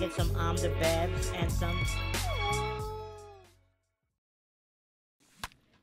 get some Om the Bebs and some.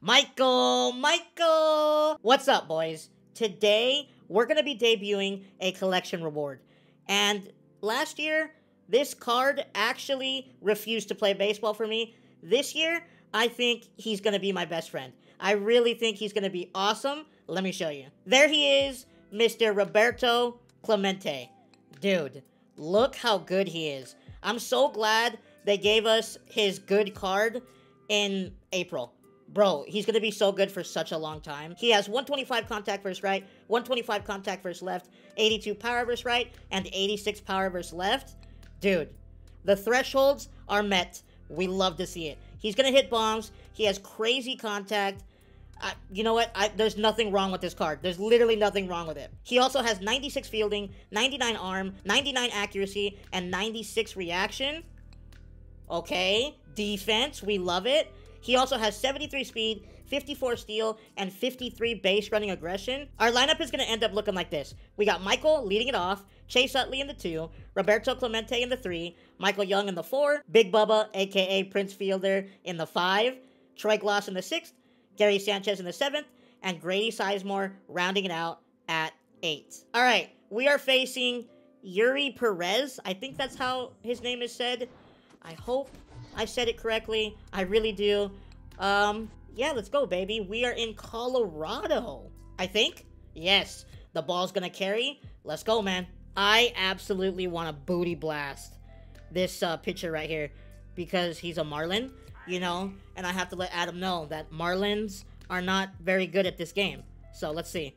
Michael! Michael! What's up, boys? Today, we're going to be debuting a collection reward. And last year, this card actually refused to play baseball for me. This year, I think he's going to be my best friend. I really think he's going to be awesome. Let me show you. There he is, Mr. Roberto Clemente. Dude, look how good he is. I'm so glad they gave us his good card in April. Bro, he's going to be so good for such a long time. He has 125 contact versus right, 125 contact versus left, 82 power versus right, and 86 power versus left. Dude, the thresholds are met. We love to see it. He's going to hit bombs. He has crazy contact. I, you know what? I, there's nothing wrong with this card. There's literally nothing wrong with it. He also has 96 fielding, 99 arm, 99 accuracy, and 96 reaction. Okay. Defense. We love it. He also has 73 speed, 54 steal, and 53 base running aggression. Our lineup is going to end up looking like this. We got Michael leading it off, Chase Utley in the 2, Roberto Clemente in the 3, Michael Young in the 4, Big Bubba, aka Prince Fielder, in the 5, Troy Glaus in the 6th, Gary Sanchez in the 7th, and Grady Sizemore rounding it out at 8. All right, we are facing Yuri Perez. I think that's how his name is said. I hope I said it correctly. I really do. Um, yeah, let's go, baby. We are in Colorado, I think. Yes, the ball's gonna carry. Let's go, man. I absolutely want to booty blast this uh, pitcher right here because he's a Marlin, you know, and I have to let Adam know that Marlins are not very good at this game. So let's see.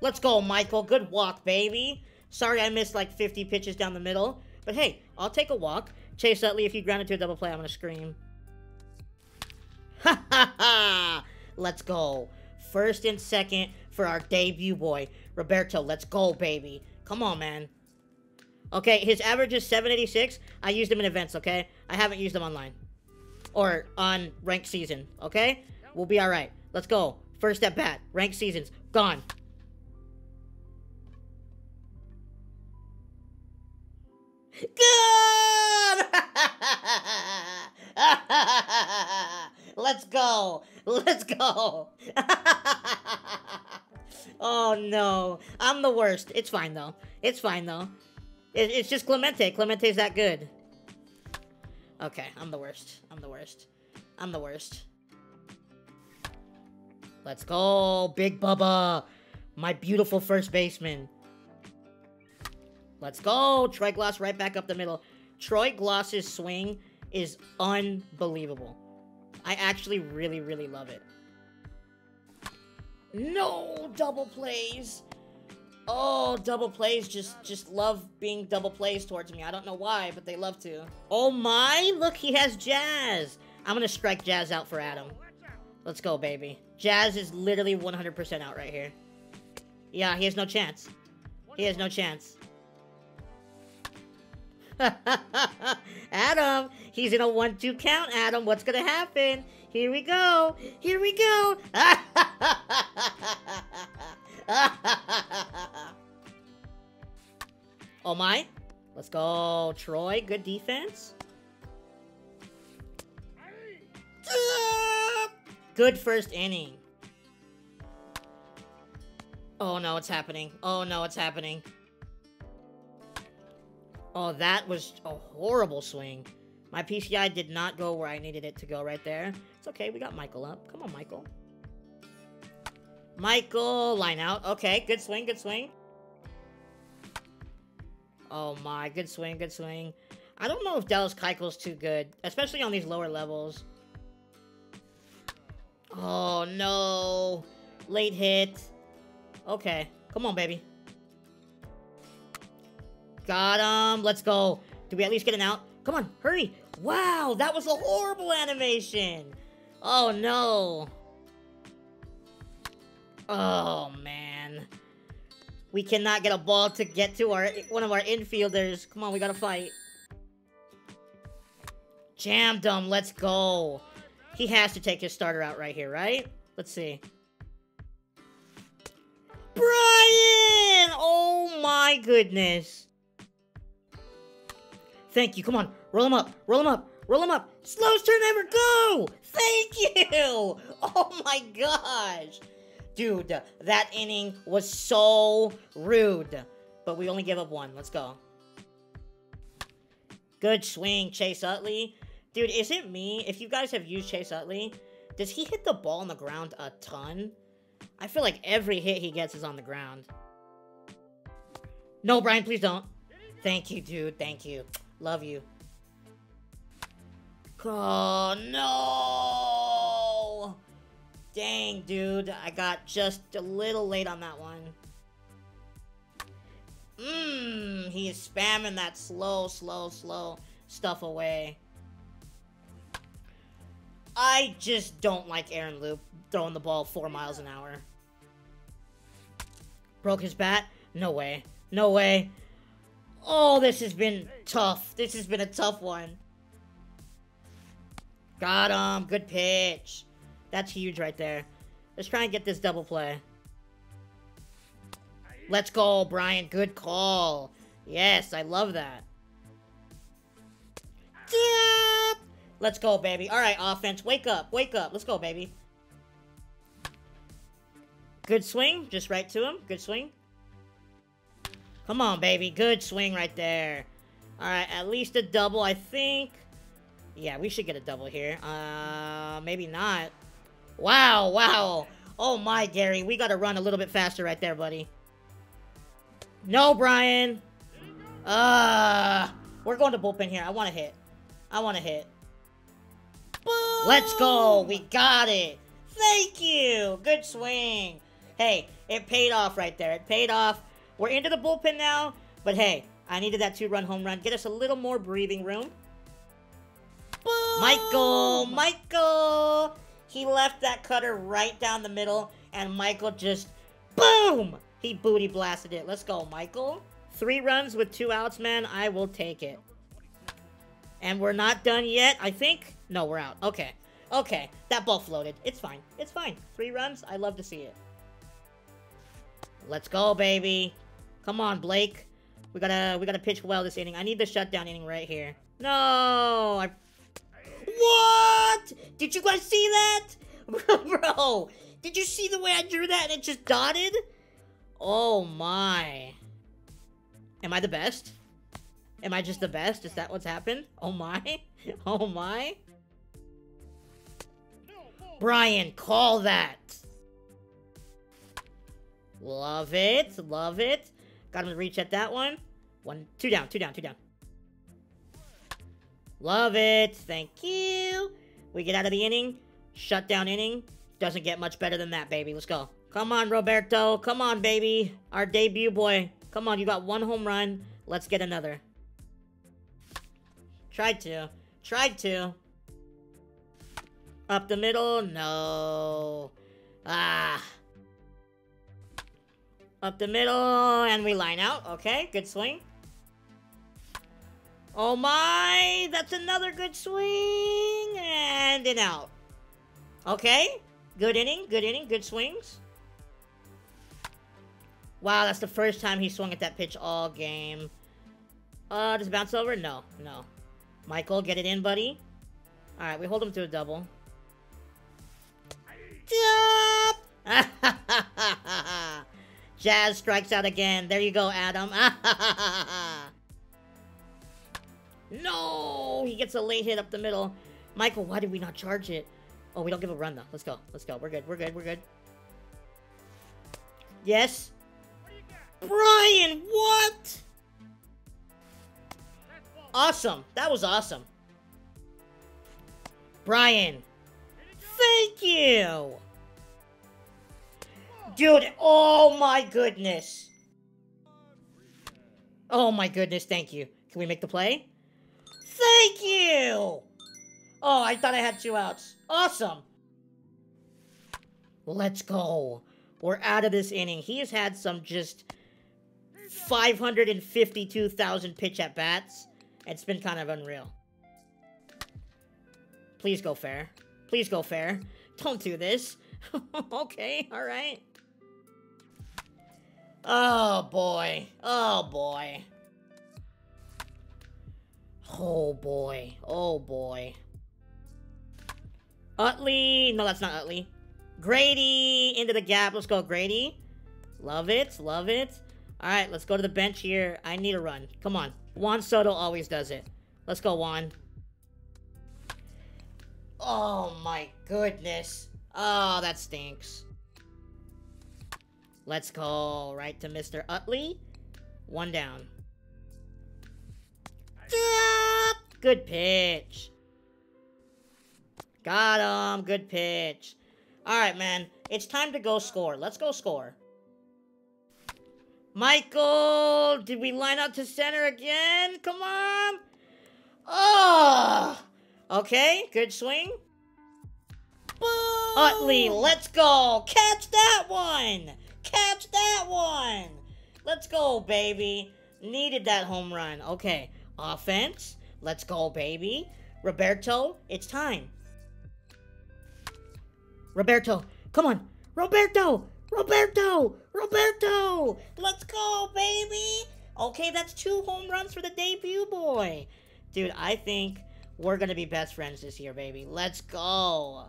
Let's go, Michael. Good walk, baby. Sorry I missed like 50 pitches down the middle. But hey, I'll take a walk. Chase Utley, if you ground into a double play, I'm going to scream. Ha ha ha! Let's go. First and second for our debut boy, Roberto. Let's go, baby. Come on, man. Okay, his average is 786. I used him in events, okay? I haven't used them online. Or on ranked season, okay? We'll be alright. Let's go. First at bat. Ranked seasons. Gone. Good! Let's go. Let's go. oh no. I'm the worst. It's fine though. It's fine though. It, it's just Clemente. Clemente's that good. Okay, I'm the worst. I'm the worst. I'm the worst. Let's go, Big Bubba. My beautiful first baseman. Let's go. Troy Glaus right back up the middle. Troy Glaus's swing is unbelievable. I actually really, really love it. No double plays. Oh, double plays just just love being double plays towards me. I don't know why, but they love to. Oh my, look, he has Jazz. I'm to strike Jazz out for Adam. Let's go, baby. Jazz is literally 100% out right here. Yeah, he has no chance. He has no chance. Adam, he's in a one-two count. Adam, what's gonna happen? Here we go. Here we go. oh my. Let's go, Troy. Good defense. Good first inning. Oh no, it's happening. Oh no, it's happening. Oh, that was a horrible swing. My PCI did not go where I needed it to go right there. It's okay, we got Michael up. Come on, Michael. Michael, line out. Okay, good swing, good swing. Oh my, good swing, good swing. I don't know if Dallas Keuchel's too good, especially on these lower levels. Oh no. Late hit. Okay, come on, baby. Got him. Let's go. Do we at least get an out? Come on, hurry. Wow, that was a horrible animation. Oh, no. Oh, man. We cannot get a ball to get to our one of our infielders. Come on, we gotta fight. Jam him. Let's go. He has to take his starter out right here, right? Let's see. Brian! Oh, my goodness. Thank you. Come on. Roll him up. Roll him up. Roll him up. Slowest turn ever. Go. Thank you. Oh my gosh. Dude, that inning was so rude. But we only gave up one. Let's go. Good swing, Chase Utley. Dude, is it me? If you guys have used Chase Utley, does he hit the ball on the ground a ton? I feel like every hit he gets is on the ground. No, Brian, please don't. Thank you, dude. Thank you. Love you. Oh, no! Dang, dude. I got just a little late on that one. Mmm, he is spamming that slow, slow, slow stuff away. I just don't like Aaron Loup throwing the ball four miles an hour. Broke his bat? No way. No way. Oh, this has been tough. This has been a tough one. Got him. Good pitch. That's huge right there. Let's try and get this double play. Let's go, Brian. Good call. Yes, I love that. Let's go, baby. All right, offense. Wake up. Wake up. Let's go, baby. Good swing. Just right to him. Good swing. Come on, baby. Good swing right there. All right, at least a double, I think. Yeah, we should get a double here. Uh, maybe not. Wow, wow. Oh my, Gary. We got to run a little bit faster right there, buddy. No, Brian. Uh, we're going to bullpen here. I want to hit. I want to hit. Boom! Let's go. We got it. Thank you. Good swing. Hey, it paid off right there. It paid off. We're into the bullpen now. But hey, I needed that two-run home run. Get us a little more breathing room. Boom! Michael! Michael! He left that cutter right down the middle. And Michael just... Boom! He booty blasted it. Let's go, Michael. Three runs with two outs, man. I will take it. And we're not done yet, I think. No, we're out. Okay. Okay. That ball floated. It's fine. It's fine. Three runs. I love to see it. Let's go, baby. Come on, Blake. We gotta we gotta pitch well this inning. I need the shutdown inning right here. No! I... What? Did you guys see that? Bro, did you see the way I drew that and it just dotted? Oh my. Am I the best? Am I just the best? Is that what's happened? Oh my? Oh my? Brian, call that! Love it, love it. Got him to reach at that one. One, two down, two down, two down. Love it, thank you. We get out of the inning. Shutdown inning. Doesn't get much better than that, baby. Let's go. Come on, Roberto. Come on, baby. Our debut boy. Come on, you got one home run. Let's get another. Tried to. Tried to. Up the middle? No. Ah. Up the middle, and we line out. Okay, good swing. Oh my, that's another good swing, and an out. Okay, good inning, good inning, good swings. Wow, that's the first time he swung at that pitch all game. Uh, does it bounce over? No, no. Michael, get it in, buddy. Alright, we hold him to a double. Jazz strikes out again. There you go, Adam. no! He gets a late hit up the middle. Michael, why did we not charge it? Oh, we don't give a run, though. Let's go. Let's go. We're good. We're good. We're good. Yes? Brian, what? Awesome. That was awesome. Brian, thank you. Dude, oh my goodness. Oh my goodness, thank you. Can we make the play? Thank you! Oh, I thought I had two outs. Awesome. Let's go. We're out of this inning. He has had some just 552,000 pitch at bats. It's been kind of unreal. Please go fair. Please go fair. Don't do this. okay, alright. Oh boy. Oh boy. Oh boy. Oh boy. Utley. No, that's not Utley. Grady into the gap. Let's go, Grady. Love it. Love it. All right, let's go to the bench here. I need a run. Come on. Juan Soto always does it. Let's go, Juan. Oh my goodness. Oh, that stinks. Let's go right to Mr. Utley. One down. Good pitch. Got him. Good pitch. All right, man. It's time to go score. Let's go score. Michael, did we line up to center again? Come on. Oh. Okay, good swing. Boom. Utley, let's go. Catch that one. Catch that one. Let's go, baby. Needed that home run. Okay, offense. Let's go, baby. Roberto, it's time. Roberto, come on. Roberto, Roberto, Roberto. Let's go, baby. Okay, that's two home runs for the debut boy. Dude, I think we're going to be best friends this year, baby. Let's go.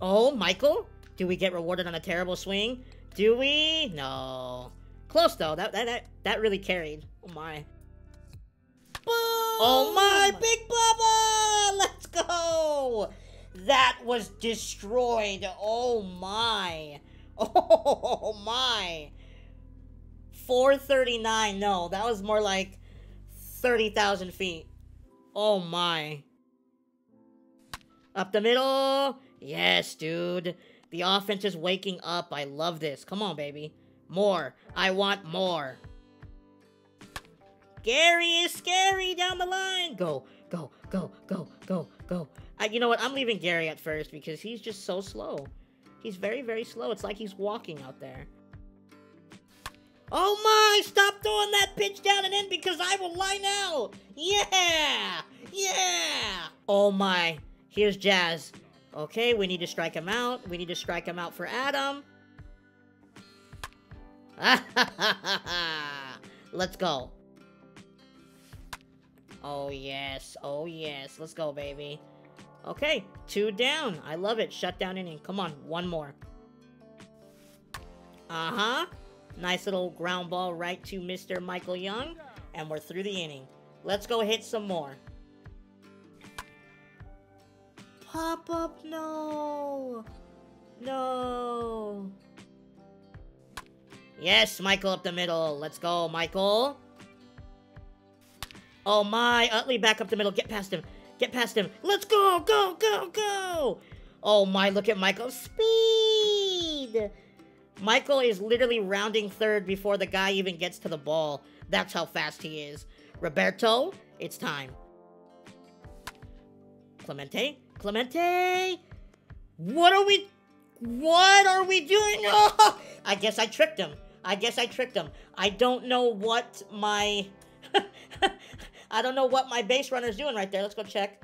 Oh, Michael? Do we get rewarded on a terrible swing? Do we? No. Close, though. That, that, that, that really carried. Oh, my. Boom! Oh, my. Big Bubba! Let's go! That was destroyed. Oh, my. Oh, my. 439. No, that was more like 30,000 feet. Oh my. Up the middle. Yes, dude. The offense is waking up. I love this. Come on, baby. More. I want more. Gary is scary down the line. Go, go, go, go, go, go. Uh, you know what? I'm leaving Gary at first because he's just so slow. He's very, very slow. It's like he's walking out there. Oh my, stop throwing that pitch down and in because I will line out. Yeah, yeah. Oh my, here's Jazz. Okay, we need to strike him out. We need to strike him out for Adam. Let's go. Oh yes, oh yes. Let's go, baby. Okay, two down. I love it. Shut down inning. Come on, one more. Uh-huh. Nice little ground ball right to Mr. Michael Young. And we're through the inning. Let's go hit some more. Pop up, no. No. Yes, Michael up the middle. Let's go, Michael. Oh my, Utley back up the middle. Get past him. Get past him. Let's go, go, go, go. Oh my, look at Michael's speed. Michael is literally rounding third before the guy even gets to the ball. That's how fast he is. Roberto, it's time. Clemente? Clemente? What are we... What are we doing? Oh, I guess I tricked him. I guess I tricked him. I don't know what my... I don't know what my base runner is doing right there. Let's go check.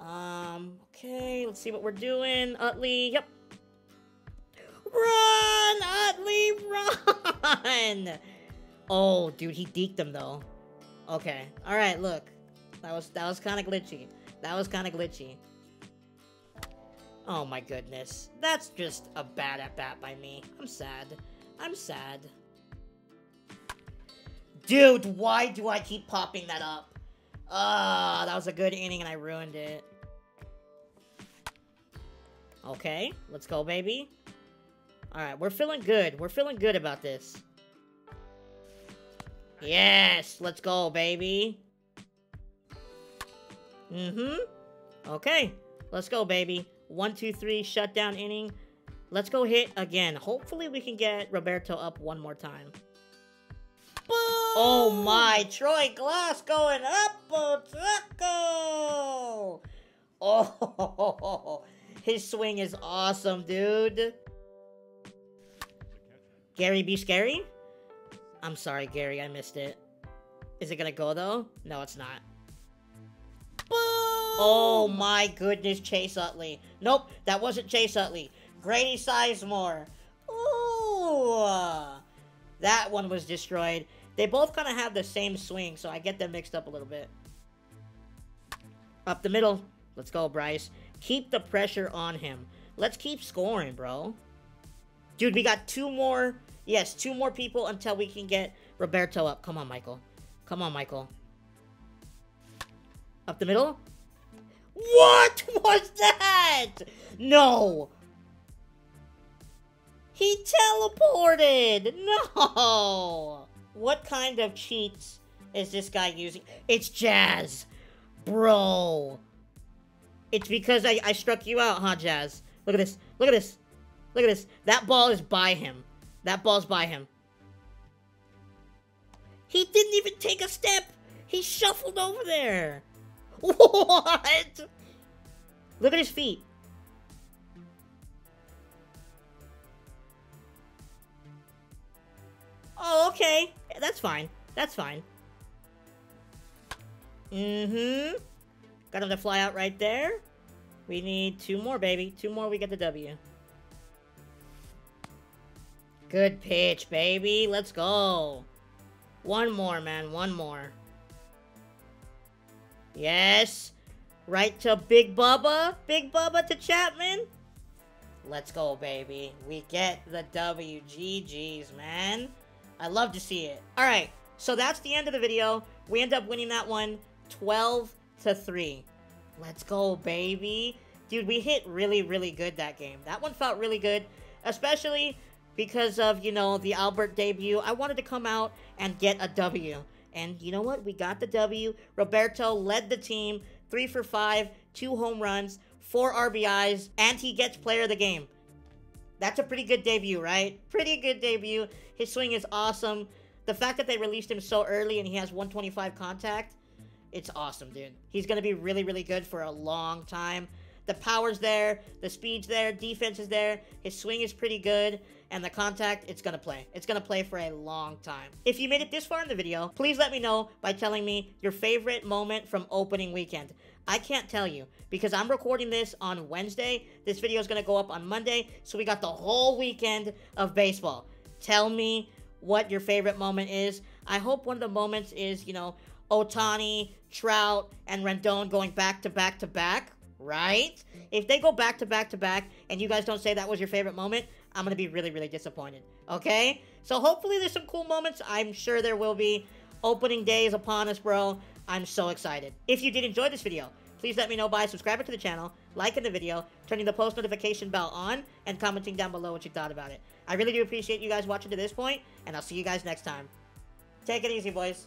Um, okay, let's see what we're doing. Utley, yep, Run, Utley, run! Oh, dude, he deked him though. Okay, all right. Look, that was that was kind of glitchy. That was kind of glitchy. Oh my goodness, that's just a bad at bat by me. I'm sad. I'm sad. Dude, why do I keep popping that up? Ah, uh, that was a good inning and I ruined it. Okay, let's go, baby. Alright, we're feeling good. We're feeling good about this. Yes! Let's go, baby! Mm-hmm. Okay. Let's go, baby. One, two, three, shutdown inning. Let's go hit again. Hopefully we can get Roberto up one more time. Boom! Oh my, Troy Glaus going up! Oh, his swing is awesome, dude. Gary be scary? I'm sorry, Gary, I missed it. Is it gonna go though? No, it's not. Boom! Oh my goodness, Chase Utley. Nope, that wasn't Chase Utley. Grady Sizemore. Ooh! That one was destroyed. They both kind of have the same swing, so I get them mixed up a little bit. Up the middle. Let's go, Bryce. Keep the pressure on him. Let's keep scoring, bro. Dude, we got two more. Yes, two more people until we can get Roberto up. Come on, Michael. Come on, Michael. Up the middle. What was that? No. He teleported. No. What kind of cheats is this guy using? It's Jazz. Bro. It's because I, I struck you out, huh, Jazz? Look at this. Look at this. Look at this. That ball is by him. That ball's by him. He didn't even take a step. He shuffled over there. What? Look at his feet. Oh, okay. That's fine. That's fine. Mm-hmm. Got him to fly out right there. We need two more, baby. Two more, we get the W. Good pitch, baby. Let's go. One more, man. One more. Yes. Right to Big Bubba. Big Bubba to Chapman. Let's go, baby. We get the W. GG's, man. I love to see it. All right. So that's the end of the video. We end up winning that one 12 to 3. Let's go, baby. Dude, we hit really, really good that game. That one felt really good, especially because of, you know, the Albert debut. I wanted to come out and get a W. And you know what? We got the W. Roberto led the team, three for five, two home runs, four RBIs, and he gets player of the game. That's a pretty good debut, right? Pretty good debut. His swing is awesome. The fact that they released him so early and he has 125 contact, it's awesome, dude. He's going to be really, really good for a long time. The power's there, the speed's there, defense is there, his swing is pretty good, and the contact, it's gonna play. It's gonna play for a long time. If you made it this far in the video, please let me know by telling me your favorite moment from opening weekend. I can't tell you because I'm recording this on Wednesday. This video is gonna go up on Monday, so we got the whole weekend of baseball. Tell me what your favorite moment is. I hope one of the moments is, you know, Ohtani, Trout, and Rendon going back to back to back right? If they go back to back to back and you guys don't say that was your favorite moment, I'm going to be really, really disappointed. Okay? So hopefully there's some cool moments. I'm sure there will be. Opening day is upon us, bro. I'm so excited. If you did enjoy this video, please let me know by subscribing to the channel, liking the video, turning the post notification bell on, and commenting down below what you thought about it. I really do appreciate you guys watching to this point, and I'll see you guys next time. Take it easy, boys.